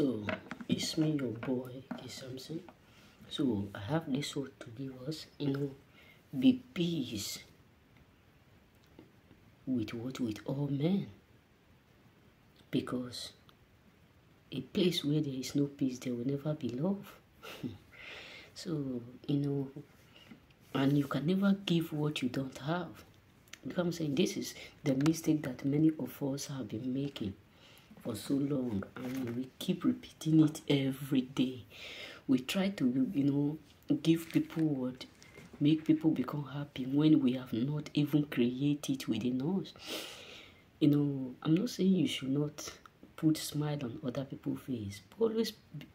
So, it's me, your boy, K Samson. So, I have this word to give us, you know, be peace with what? With all men. Because a place where there is no peace, there will never be love. so, you know, and you can never give what you don't have. Because I'm saying this is the mistake that many of us have been making for so long and we keep repeating it every day. We try to, you know, give people what make people become happy when we have not even created within us. You know, I'm not saying you should not put smile on other people's face. but Always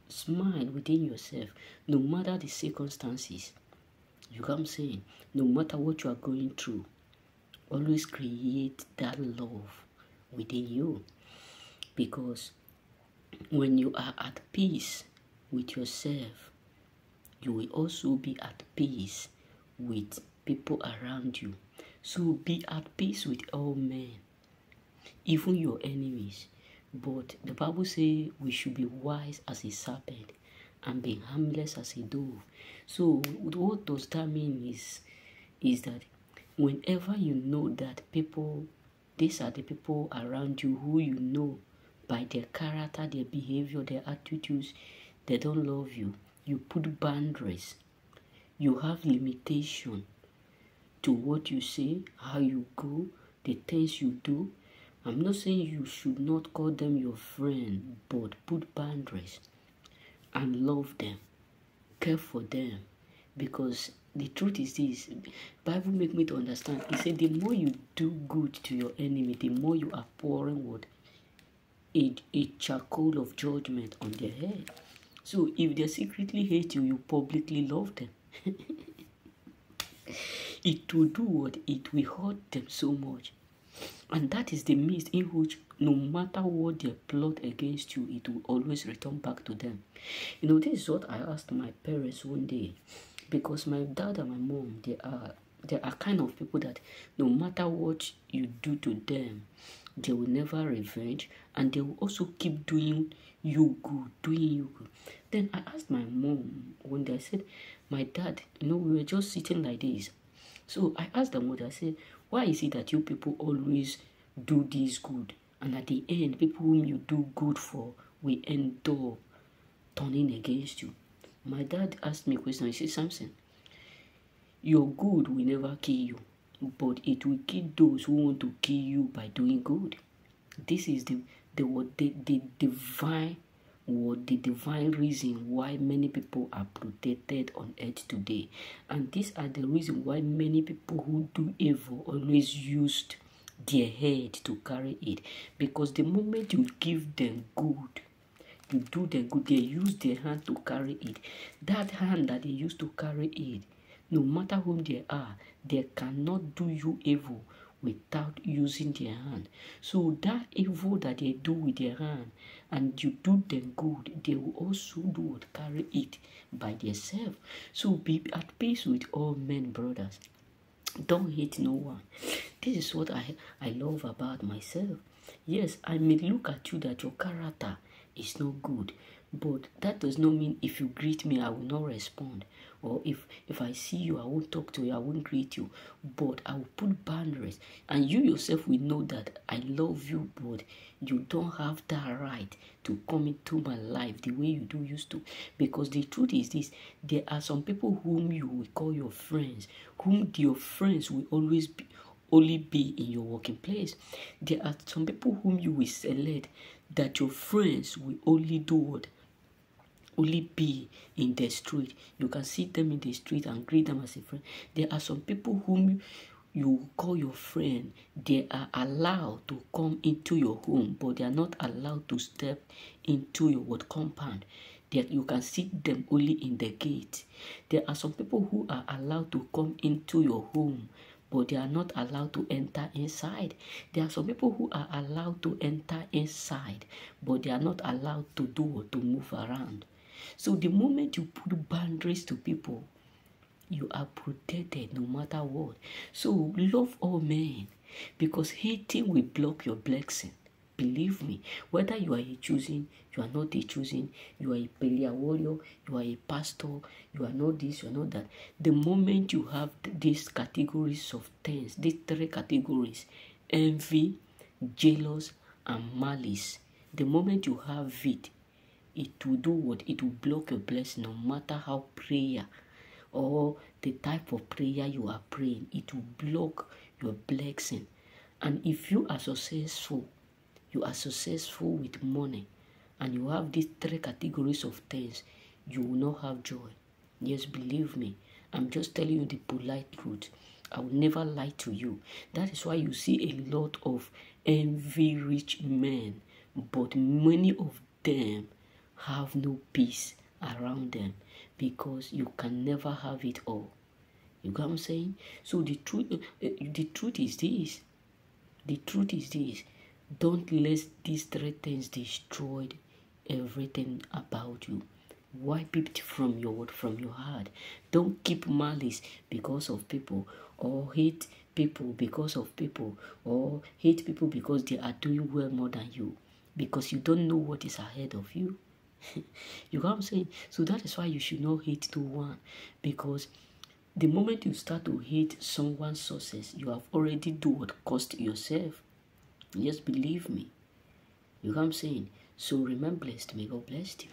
smile within yourself, no matter the circumstances. You come I'm saying? No matter what you are going through, always create that love within you. Because when you are at peace with yourself, you will also be at peace with people around you. So be at peace with all men, even your enemies. But the Bible says we should be wise as a serpent and be harmless as a dove. So what does that mean is is that whenever you know that people these are the people around you who you know by their character, their behavior, their attitudes, they don't love you. You put boundaries. You have limitation to what you say, how you go, the things you do. I'm not saying you should not call them your friend, but put boundaries and love them, care for them, because the truth is this bible make me to understand he said the more you do good to your enemy the more you are pouring what a, a charcoal of judgment on their head. So if they secretly hate you, you publicly love them. it will do what? It will hurt them so much. And that is the means in which no matter what they plot against you, it will always return back to them. You know, this is what I asked my parents one day. Because my dad and my mom, they are they are kind of people that no matter what you do to them, they will never revenge and they will also keep doing you good doing you good then i asked my mom one day i said my dad you know we were just sitting like this. So i asked the mother i said why is it that you people always do this good and at the end people whom you do good for will end up turning against you? My dad asked me a question. He said samson your good will never kill you but it will kill those who want to kill you by doing good. This is the the what the, the divine what the divine reason why many people are protected on earth today. And these are the reason why many people who do evil always used their head to carry it. Because the moment you give them good, you do them good, they use their hand to carry it. That hand that they used to carry it no matter whom they are, they cannot do you evil without using their hand. So that evil that they do with their hand and you do them good, they will also do what carry it by themselves. So be at peace with all men, brothers. Don't hate no one. This is what I, I love about myself. Yes, I may look at you that your character is not good, but that does not mean if you greet me, I will not respond. Or if, if I see you, I won't talk to you, I won't greet you. But I will put boundaries. And you yourself will know that I love you, but you don't have that right to come into my life the way you do used to. Because the truth is this there are some people whom you will call your friends, whom your friends will always be only be in your working place. There are some people whom you will select that your friends will only do what only be in the street. You can see them in the street and greet them as a friend. There are some people whom you call your friend, they are allowed to come into your home, but they are not allowed to step into your what compound. That you can see them only in the gate. There are some people who are allowed to come into your home, but they are not allowed to enter inside. There are some people who are allowed to enter inside, but they are not allowed to do or to move around. So the moment you put boundaries to people, you are protected no matter what. So love all men because hating will block your blessing. Believe me, whether you are a choosing, you are not a choosing, you are a prayer warrior, you are a pastor, you are not this, you are not that. The moment you have these categories of things, these three categories, envy, jealous, and malice, the moment you have it, it will do what? It will block your blessing no matter how prayer or the type of prayer you are praying. It will block your blessing. And if you are successful, you are successful with money, and you have these three categories of things, you will not have joy. Yes, believe me. I'm just telling you the polite truth. I will never lie to you. That is why you see a lot of envy rich men, but many of them have no peace around them because you can never have it all. You get what I'm saying? So the truth, uh, the truth is this. The truth is this. Don't let these three things destroy everything about you. Wipe it from your from your heart. Don't keep malice because of people or hate people because of people or hate people because they are doing well more than you because you don't know what is ahead of you. you know what I'm saying? So that is why you should not hate to one because the moment you start to hate someone's success, you have already do what cost yourself. Just believe me. You know what I'm saying? So remember blessed. May God bless you.